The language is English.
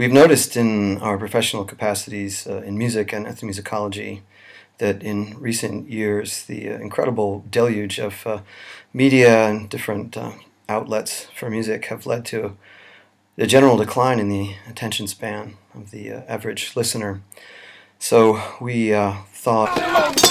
We've noticed in our professional capacities uh, in music and ethnomusicology that in recent years the uh, incredible deluge of uh, media and different uh, outlets for music have led to a general decline in the attention span of the uh, average listener. So we uh, thought.